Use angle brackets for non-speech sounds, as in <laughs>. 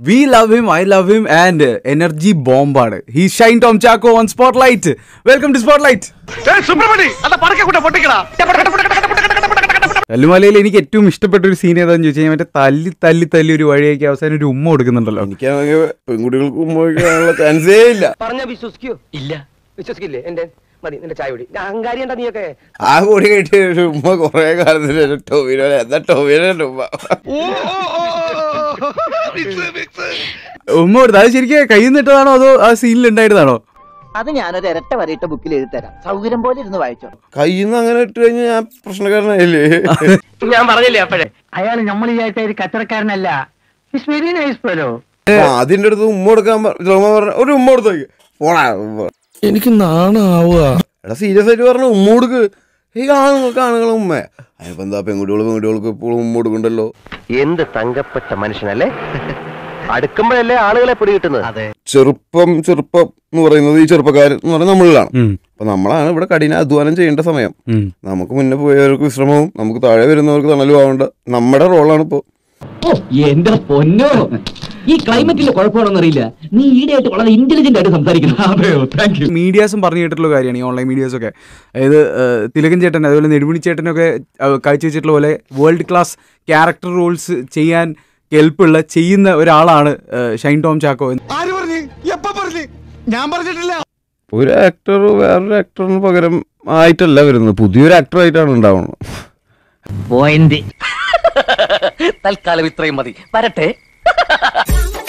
We love him I love him and energy ബോംബാണ് he Shine Tom Chacko on spotlight welcome to spotlight കല്ലുമലയിൽ എനിക്ക് ഏറ്റവും ഇഷ്ടപ്പെട്ട ഒരു scene ഏതാന്ന് ചോദിച്ചു കഴിഞ്ഞാൽ മറ്റേ തല്ലി തല്ലി തല്ലി ഒരു വഴിയേക്ക് അവസാനം ഒരു ഉമ്മ കൊടുക്കുന്നുണ്ടല്ലോ. എനിക്കാണെങ്കിൽ പെൺകുട്ടികൾക്ക് ഉമ്മ ചാൻസേ ഇല്ല. പറഞ്ഞ വിശ്വസിക്കോ? ഇല്ല. വിശ്വസിക്കില്ലേ? എന്റെ മതി നിന്റെ ചായ കുടി. അഹങ്കാരി എന്താ നീയൊക്കെ? ആ കൂടി കിട്ടിയ ഉമ്മ കുറെ കാലത്തിന് ഒരു ടോവിനോ എന്താ ടോവിനോ ഉമ്മ. <laughs> ഉമ്മ കൊടുത്തു അത് ശരിക്കും കയ്യിൽ നിന്നിട്ടതാണോ അതോ ആ സീനിൽ ഉണ്ടായിരുന്നാണോ അത് ഞാനൊരു ഇരട്ട വരയിട്ട ബുക്കിൽ എഴുതി തരാം. സൗകര്യം പോലെ ഇരുന്ന് വായിച്ചോ. കയ്യിൽ നിന്ന് അങ്ങനെ ഇട്ട് കഴിഞ്ഞാൽ ഞാൻ പ്രശ്നക്കാരനായില്ലേ? <laughs> ഞാൻ പറഞ്ഞില്ലേ അപ്പോഴേ? അയാൾ നമ്മൾ വിചാരിച്ച ഒരു കച്ചവടക്കാരനല്ല. വെരി നൈസ് ഫെലോ അതിന്റെ അടുത്ത് ഉമ്മ കൊടുക്കാൻ പറ- പറഞ്ഞ ഒരു ഉമ്മ കൊടുത്തേക്ക്. എനിക്ക് നാണാവുക. എടാ സീരിയസ് ആയിട്ട് പറഞ്ഞു ഉമ്മ കൊടുക്ക്. ഈ ആണുങ്ങൾക്ക് ആണുങ്ങളെ ഉമ്മ. അതിനിപ്പോ എന്താ പെൺകുട്ടികൾ പെൺകുട്ടികൾക്ക് ഇപ്പോഴും ഉമ്മ കൊടുക്കണ്ടല്ലോ? എന്ത് തങ്കപ്പെട്ട മനുഷ്യനല്ലേ? അടുക്കുമ്പോഴല്ലേ ആളുകളെ പിടികിട്ടുന്നത്. ചെറുപ്പം ചെറുപ്പം എന്ന് പറയുന്നത് ഈ ചെറുപ്പക്കാർ എന്ന് പറയുന്നത് നമ്മളിലാണ്. അപ്പൊ നമ്മളാണ് ഇവിടെ കഠിന അധ്വാനം ചെയ്യേണ്ട സമയം. നമുക്ക് മുന്നേ പോയവർക്ക് വിശ്രമവും നമുക്ക് താഴെ വരുന്നവർക്ക് തണലും ആവേണ്ട നമ്മുടെ റോളാണ് ഇപ്പോ എന്റെ പൊന്നോ. ഈ ക്ലൈമറ്റിന്റെ കുഴപ്പമാണെന്നറിയില്ല നീ ഈടെയായിട്ട് വളരെ ഇന്റലിജന്റ് ആയിട്ട് സംസാരിക്കുന്നു. അതെയോ താങ്ക് മീഡിയാസും പറഞ്ഞു കേട്ടിട്ടുള്ള കാര്യമാണ് ഈ ഓൺലൈൻ മീഡിയാസൊക്കെ. അതായത് തിലകൻ ചേട്ടൻ അതുപോലെ നെടുമുണി ചേട്ടനൊക്കെ കാഴ്ചവെച്ചിട്ടുള്ള പോലെ വേൾഡ് ക്ലാസ് ക്യാരക്ടർ റോൾസ് ചെയ്യാൻ കെൽപ്പുള്ള ചെയ്യുന്ന ഒരാളാണ് ഷൈൻ ടോം ചാക്കോ എന്ന്. ആര് പറഞ്ഞു? എപ്പ പറഞ്ഞു? ഞാൻ പറഞ്ഞിട്ടില്ല. ഒരു ആക്ടർ വേറൊരു ആക്ടറിന് പകരം ആയിട്ടല്ല വരുന്നത്. പുതിയൊരു ആക്ടർ ആയിട്ടാണ് ഉണ്ടാവുന്നത്. പോയിന്റ്. തൽക്കാലം ഇത്രയും മതി. വരട്ടെ. 哈哈哈